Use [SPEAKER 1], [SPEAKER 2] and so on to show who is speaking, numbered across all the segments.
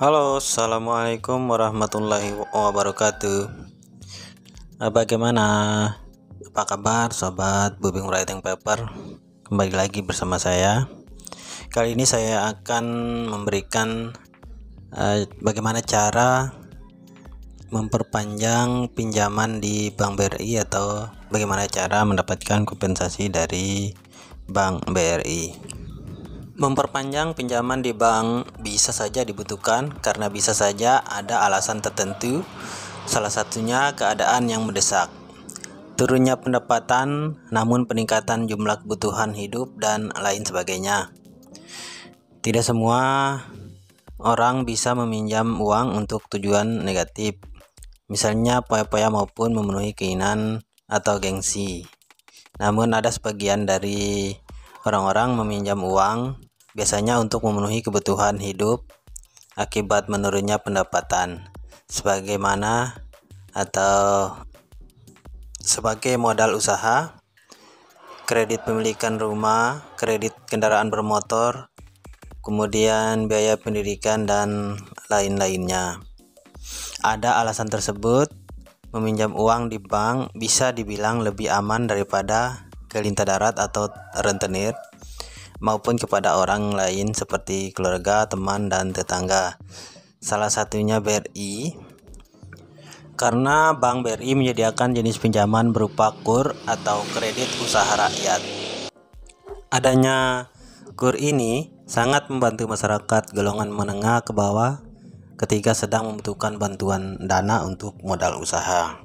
[SPEAKER 1] Halo, assalamualaikum warahmatullahi wabarakatuh. Nah, bagaimana? Apa kabar, sobat Bubing Writing Paper? Kembali lagi bersama saya. Kali ini saya akan memberikan uh, bagaimana cara memperpanjang pinjaman di Bank BRI atau bagaimana cara mendapatkan kompensasi dari Bank BRI. Memperpanjang pinjaman di bank bisa saja dibutuhkan karena bisa saja ada alasan tertentu, salah satunya keadaan yang mendesak. Turunnya pendapatan, namun peningkatan jumlah kebutuhan hidup dan lain sebagainya. Tidak semua orang bisa meminjam uang untuk tujuan negatif, misalnya poya-poya maupun memenuhi keinginan atau gengsi. Namun ada sebagian dari orang-orang meminjam uang biasanya untuk memenuhi kebutuhan hidup akibat menurunnya pendapatan sebagaimana atau sebagai modal usaha kredit pemilikan rumah, kredit kendaraan bermotor, kemudian biaya pendidikan dan lain-lainnya. Ada alasan tersebut, meminjam uang di bank bisa dibilang lebih aman daripada ke darat atau rentenir maupun kepada orang lain seperti keluarga, teman, dan tetangga. Salah satunya BRI karena Bank BRI menyediakan jenis pinjaman berupa KUR atau kredit usaha rakyat. Adanya KUR ini sangat membantu masyarakat golongan menengah ke bawah ketika sedang membutuhkan bantuan dana untuk modal usaha.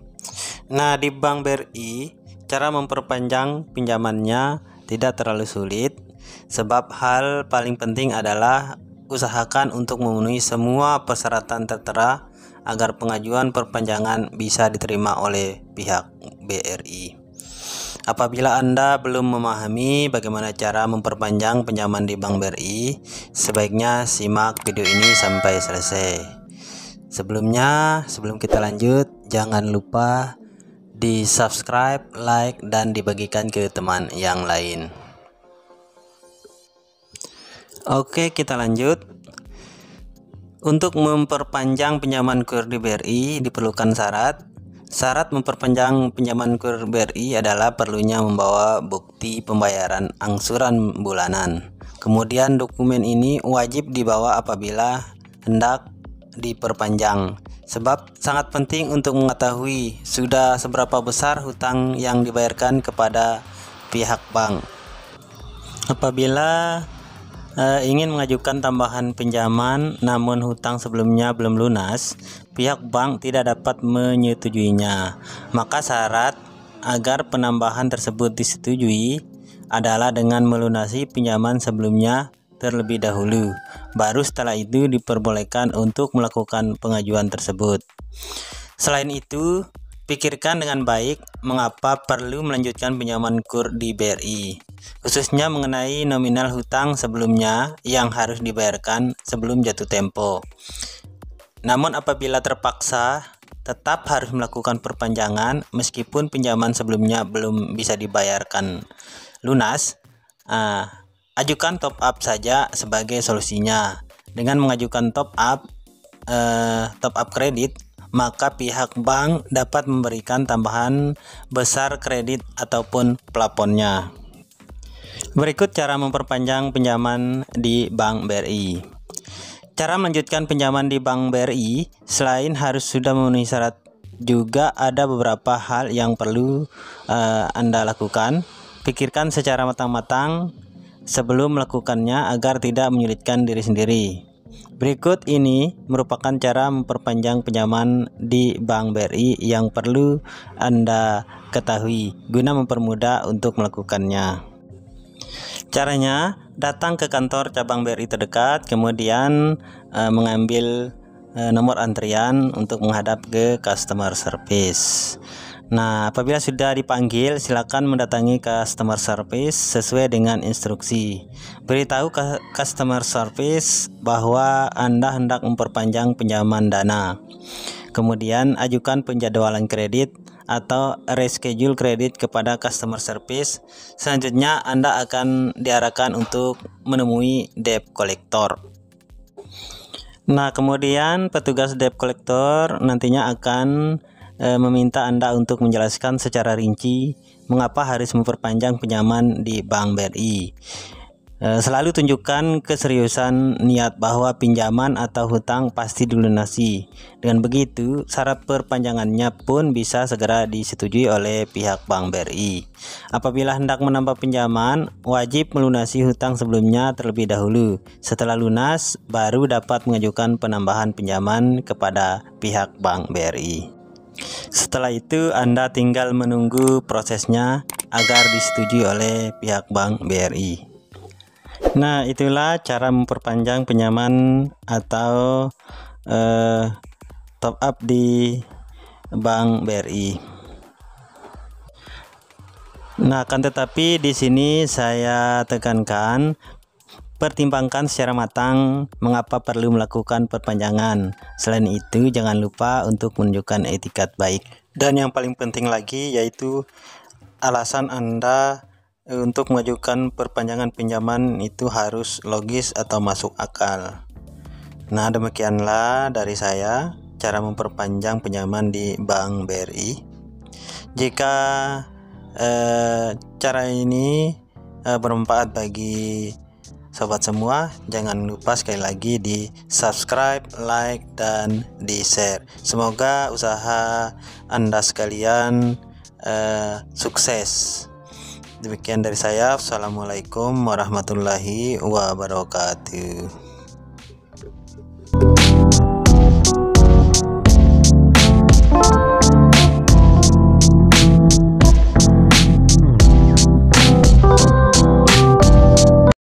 [SPEAKER 1] Nah, di Bank BRI, cara memperpanjang pinjamannya tidak terlalu sulit Sebab hal paling penting adalah usahakan untuk memenuhi semua persyaratan tertera agar pengajuan perpanjangan bisa diterima oleh pihak BRI. Apabila Anda belum memahami bagaimana cara memperpanjang pinjaman di Bank BRI, sebaiknya simak video ini sampai selesai. Sebelumnya, sebelum kita lanjut, jangan lupa di subscribe, like, dan dibagikan ke teman yang lain. Oke, kita lanjut. Untuk memperpanjang pinjaman KUR di BRI diperlukan syarat. Syarat memperpanjang pinjaman KUR BRI adalah perlunya membawa bukti pembayaran angsuran bulanan. Kemudian dokumen ini wajib dibawa apabila hendak diperpanjang. Sebab sangat penting untuk mengetahui sudah seberapa besar hutang yang dibayarkan kepada pihak bank. Apabila uh, ingin mengajukan tambahan pinjaman namun hutang sebelumnya belum lunas, pihak bank tidak dapat menyetujuinya. Maka syarat agar penambahan tersebut disetujui adalah dengan melunasi pinjaman sebelumnya terlebih dahulu. Baru setelah itu diperbolehkan untuk melakukan pengajuan tersebut. Selain itu, Pikirkan dengan baik mengapa perlu melanjutkan pinjaman KUR di BRI, khususnya mengenai nominal hutang sebelumnya yang harus dibayarkan sebelum jatuh tempo. Namun apabila terpaksa tetap harus melakukan perpanjangan meskipun pinjaman sebelumnya belum bisa dibayarkan lunas, uh, ajukan top up saja sebagai solusinya. Dengan mengajukan top up uh, top up kredit maka pihak bank dapat memberikan tambahan besar kredit ataupun plafonnya. Berikut cara memperpanjang pinjaman di Bank BRI. Cara melanjutkan pinjaman di Bank BRI selain harus sudah memenuhi syarat juga ada beberapa hal yang perlu uh, Anda lakukan. Pikirkan secara matang-matang sebelum melakukannya agar tidak menyulitkan diri sendiri. Berikut ini merupakan cara memperpanjang pinjaman di Bank BRI yang perlu Anda ketahui guna mempermudah untuk melakukannya. Caranya, datang ke kantor cabang BRI terdekat, kemudian e, mengambil e, nomor antrian untuk menghadap ke customer service. Nah, apabila sudah dipanggil, silakan mendatangi customer service sesuai dengan instruksi. Beritahu ke customer service bahwa Anda hendak memperpanjang pinjaman dana. Kemudian ajukan penjadwalan kredit atau reschedule kredit kepada customer service. Selanjutnya Anda akan diarahkan untuk menemui debt collector. Nah, kemudian petugas debt collector nantinya akan e, meminta Anda untuk menjelaskan secara rinci mengapa harus memperpanjang pinjaman di Bank BRI. Eh, selalu tunjukkan keseriusan niat bahwa pinjaman atau hutang pasti dilunasi. Dengan begitu, syarat perpanjangannya pun bisa segera disetujui oleh pihak Bank BRI. Apabila hendak menambah pinjaman, wajib melunasi hutang sebelumnya terlebih dahulu. Setelah lunas, baru dapat mengajukan penambahan pinjaman kepada pihak Bank BRI. Setelah itu, Anda tinggal menunggu prosesnya agar disetujui oleh pihak Bank BRI. Nah, itulah cara memperpanjang pinjaman atau uh, top up di Bank BRI. Nah, kan tetapi di sini saya tekankan pertimbangkan secara matang mengapa perlu melakukan perpanjangan. Selain itu, jangan lupa untuk menunjukkan etikat baik. Dan yang paling penting lagi yaitu alasan Anda untuk mengajukan perpanjangan pinjaman itu harus logis atau masuk akal. Nah, demikianlah dari saya cara memperpanjang pinjaman di Bank BRI. Jika eh, cara ini eh, bermanfaat bagi sobat semua, jangan lupa sekali lagi di subscribe, like, dan di share. Semoga usaha Anda sekalian eh, sukses. Demikian dari saya. Assalamualaikum warahmatullahi wabarakatuh.